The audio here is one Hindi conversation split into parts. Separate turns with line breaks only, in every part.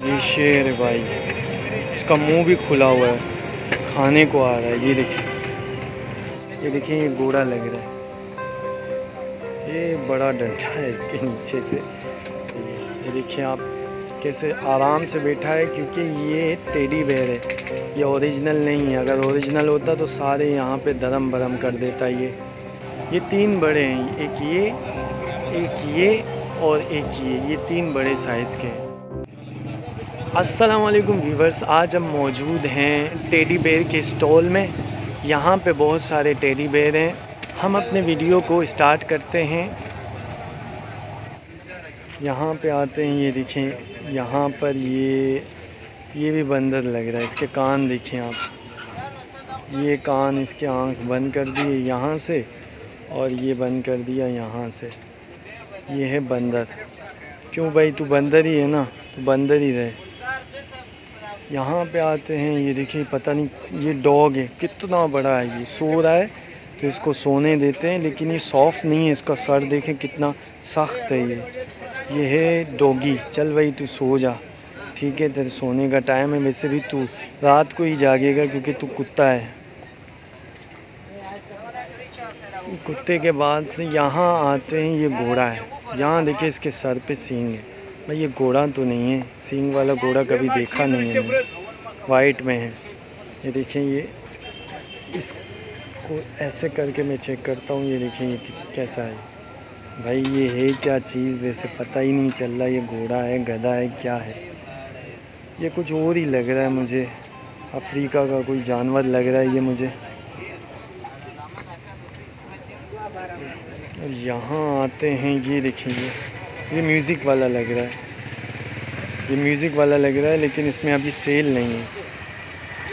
ये शेर है भाई। इसका मुँह भी खुला हुआ है। खाने को आ रहा है, ये देखिए ये देखिए ये घोड़ा लग रहा है। ये बड़ा डंडा है इसके नीचे से। ये देखिए आप कैसे आराम से बैठा है, क्योंकि ये टेडी बेयर है। ये ओरिजिनल नहीं है। अगर ओरिजिनल होता तो सारे यहाँ पे धर्म भरम कर देता ये। ये तीन बड़े हैं। एक ये एक ये और एक ये। ये तीन बड़े साइज़ के हैं। अस्सलाम वालेकुम व्यूवर्स, आज हम मौजूद हैं टेडी बेर के स्टॉल में। यहाँ पे बहुत सारे टेडी बेर हैं। हम अपने वीडियो को स्टार्ट करते हैं। यहाँ पे आते हैं, ये देखें। यहाँ पर ये ये भी बंदर लग रहा है। इसके कान देखें आप। ये कान इसके आँख बंद कर दिए यहाँ से और ये बंद कर दिया यहाँ से। ये है बंदर। क्यों भाई? तू बंदर ही है ना। तो बंदर ही रहे। यहाँ पे आते हैं, ये देखिए, पता नहीं, ये डॉग है, कितना बड़ा है ये। सो रहा है तो इसको सोने देते हैं, लेकिन ये सॉफ्ट नहीं है, इसका सर देखें कितना सख्त है ये। ये है डॉगी, चल भाई तू सो जा। ठीक है, तेरे सोने का टाइम है, वैसे भी तू रात को ही जागेगा क्योंकि तू कुत्ता है। कुत्ते के बाद से यहाँ आते हैं, ये घोड़ा है। यहाँ देखिए इसके सर पे सींग है। भाई ये घोड़ा तो नहीं है सींग वाला घोड़ा कभी देखा नहीं है वाइट में है। ये देखिए ये इसको ऐसे करके मैं चेक करता हूँ, ये देखिए ये कैसा है। भाई ये है क्या चीज़? वैसे पता ही नहीं चल रहा, ये घोड़ा है, गधा है, क्या है? ये कुछ और ही लग रहा है मुझे। अफ्रीका का कोई जानवर लग रहा है ये मुझे। यहाँ आते हैं, ये देखिए ये म्यूज़िक वाला लग रहा है। ये म्यूज़िक वाला लग रहा है, लेकिन इसमें अभी सेल नहीं है।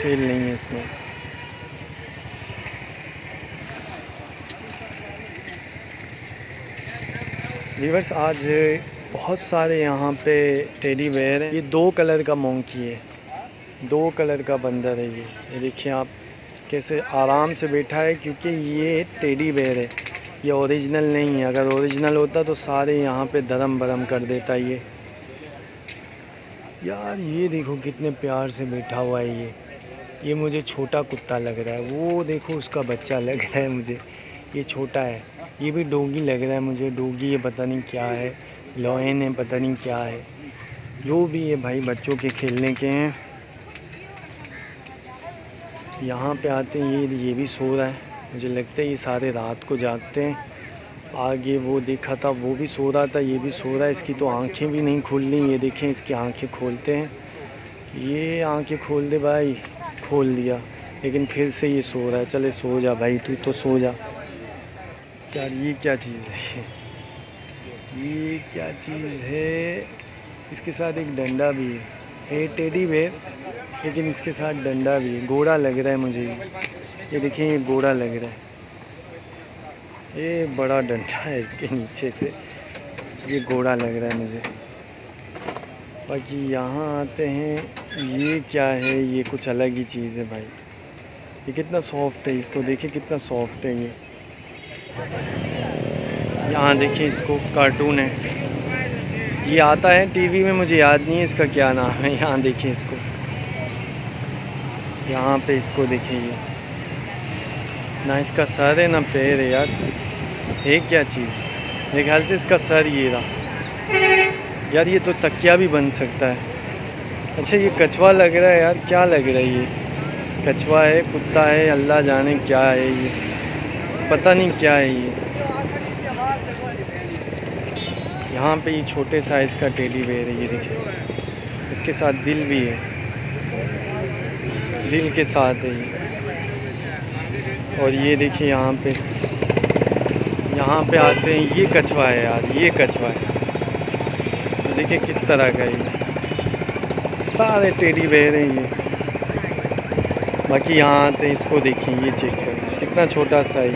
सेल नहीं है इसमें। वीवर्स आज बहुत सारे यहाँ पे टेडी बेयर हैं। ये दो कलर का मोंकी है। दो कलर का बंदर है ये। ये देखिए आप कैसे आराम से बैठा है, क्योंकि ये टेडी बेयर है। ये ओरिजिनल नहीं है। अगर ओरिजिनल होता तो सारे यहाँ पे धर्म भरम कर देता ये। यार ये देखो कितने प्यार से बैठा हुआ है ये। ये मुझे छोटा कुत्ता लग रहा है। वो देखो उसका बच्चा लग रहा है मुझे। ये छोटा है। ये भी डोगी लग रहा है मुझे। डोगी ये पता नहीं क्या है। लॉयन है, पता नहीं क्या है। जो भी ये भाई, बच्चों के खेलने के हैं। यहाँ पे आते हैं। ये ये भी सो रहा है। मुझे लगता है ये सारे रात को जागते हैं। आगे वो देखा था, वो भी सो रहा था, ये भी सो रहा है। इसकी तो आँखें भी नहीं खुल रही ये देखें, इसकी आँखें खोलते हैं। ये आँखें खोल दे भाई, खोल दिया। लेकिन फिर से ये सो रहा है। चले सो जा भाई, तू तो सो जा। यार ये क्या चीज़ है? ये क्या चीज़ है? इसके साथ एक डंडा भी है। है टेडी बेर, लेकिन इसके साथ डंडा भी है। घोड़ा लग रहा है मुझे। ये देखिए, ये घोड़ा लग रहा है। ये बड़ा डंडा है इसके नीचे से। ये घोड़ा लग रहा है मुझे। बाकी यहाँ आते हैं। ये क्या है? ये कुछ अलग ही चीज़ है भाई। ये कितना सॉफ्ट है इसको। देखिए कितना सॉफ्ट है ये। यहाँ देखिए इसको कार्टून है। ये आता है टीवी में मुझे याद नहीं है इसका क्या नाम है। यहाँ देखिए इसको। यहाँ पे इसको देखिए ये। ना इसका सर है, ना पैर है यार। है क्या चीज़? मेरे ख्याल से इसका सर ये रहा। यार ये तो तकिया भी बन सकता है। अच्छा ये कछुआ लग रहा है यार। क्या लग रहा है ये? कछुआ है, कुत्ता है, अल्लाह जाने क्या है ये। पता नहीं क्या है ये। यहाँ पे ये छोटे साइज़ का टेडी बेयर है, ये देखिए। इसके साथ दिल भी है। दिल के साथ है ये। और ये देखिए यहाँ पे। यहाँ पे आते हैं, ये कछुआ है यार, ये कछुआ है। तो देखिए किस तरह का ये। सारे टेडी बेयर हैं ये। बाकी यहाँ आते हैं, इसको देखिए ये चेक करें। कितना छोटा सा है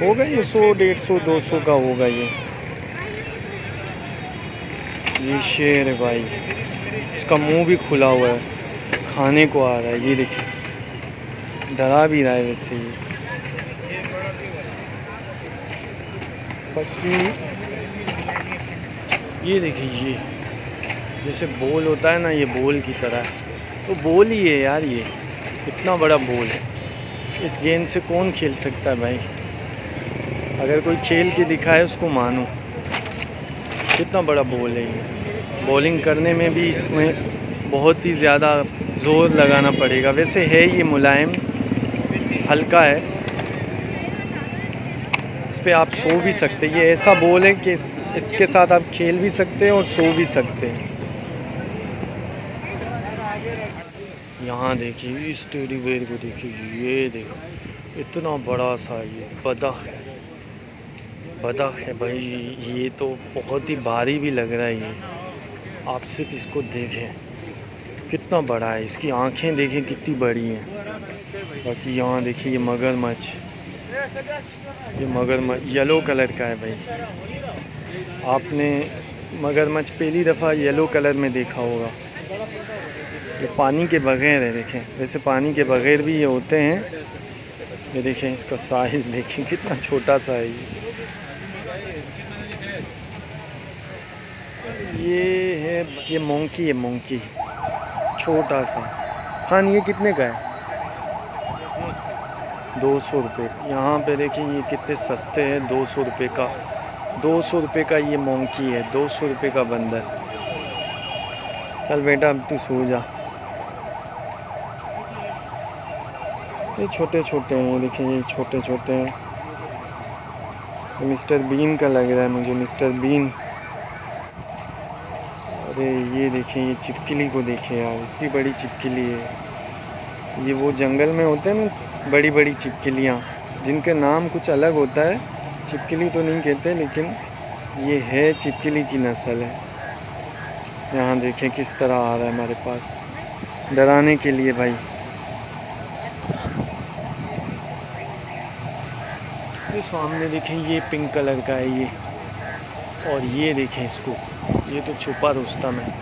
होगा ये सौ, डेढ़ सौ, दो सौ का होगा ये। ये शेर है भाई। इसका मुँह भी खुला हुआ है। खाने को आ रहा है, ये देखिए। डरा भी रहा है वैसे ये। ये देखिए ये। जैसे बोल होता है ना, ये बोल की तरह। तो बोल ही है यार ये। कितना बड़ा बोल है। इस गेंद से कौन खेल सकता है भाई? अगर कोई खेल के दिखाए उसको मानो। कितना बड़ा बोल है ये। बॉलिंग करने में भी इसमें बहुत ही ज़्यादा ज़ोर लगाना पड़ेगा। वैसे है ये मुलायम, हल्का है। इस पर आप सो भी सकते ये ऐसा बोल है कि इसके साथ आप खेल भी सकते हैं और सो भी सकते हैं। यहाँ देखिए, इस टेडी बेर को देखिए, ये देखो, इतना बड़ा सा ये बदख है। बदख है भाई, ये तो बहुत ही भारी भी लग रहा है ये। आप सिर्फ़ इसको देखें, कितना बड़ा है। इसकी आँखें देखें, कितनी बड़ी हैं। बाकी यहाँ देखिए, ये मगरमच्छ ये मगरमच्छ येलो कलर का है भाई। आपने मगरमच्छ पहली दफ़ा येलो कलर में देखा होगा। ये पानी के बगैर है, देखें। वैसे पानी के बगैर भी ये होते हैं। ये देखें, इसका साइज़ देखें, कितना छोटा सा है ये। ये है, ये मोंकी है मोंकी छोटा सा. खान, ये कितने का है? दो सौ रुपये यहाँ पे देखिए, ये कितने सस्ते हैं, दो सौ रुपये का. दो सौ रुपये का ये मोंकी है, दो सौ रुपये का बंदर. चल बेटा, अब तू सो जा. ये छोटे छोटे हैं देखिए, ये छोटे छोटे हैं. मिस्टर बीन का लग रहा है मुझे, मिस्टर बीन। अरे, ये देखें, ये चिपकली को देखें यार, इतनी बड़ी चिपकली है। ये वो जंगल में होते हैं ना बड़ी बड़ी चिपकलियाँ, जिनके नाम कुछ अलग होता है। चिपकली तो नहीं कहते, लेकिन ये है चिपकली की नस्ल है। यहाँ देखें किस तरह आ रहा है हमारे पास। डराने के लिए भाई। ये सामने देखें ये पिंक कलर का है ये। और ये देखें इसको ये तो छुपा रुस्तम है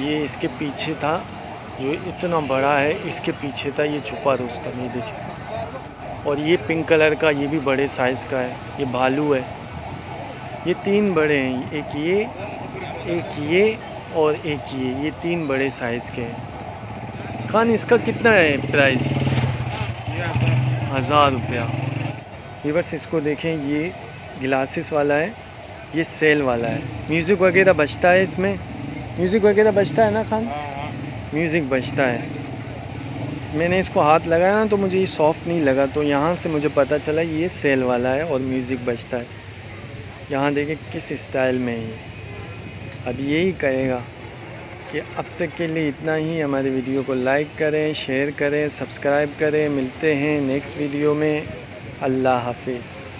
ये इसके पीछे था जो इतना बड़ा है इसके पीछे था ये छुपा रुस्तम ये देखें। और ये पिंक कलर का ये भी बड़े साइज़ का है ये भालू है। ये तीन बड़े हैं एक ये एक ये और एक ये ये तीन बड़े साइज़ के हैं। खान इसका कितना है प्राइस हज़ार रुपया। बस इसको देखें ये ग्लासेस वाला है ये सेल वाला है। म्यूज़िक वगैरह बजता है इसमें? म्यूज़िक वगैरह बजता है ना खान? म्यूज़िक बजता है। मैंने इसको हाथ लगाया ना तो मुझे ये सॉफ्ट नहीं लगा तो यहाँ से मुझे पता चला ये सेल वाला है और म्यूज़िक बजता है। यहाँ देखें किस स्टाइल में है अब यही कहेगा कि अब तक के लिए इतना ही। हमारे वीडियो को लाइक करें शेयर करें सब्सक्राइब करें। मिलते हैं नेक्स्ट वीडियो में। अल्लाह हाफिज़।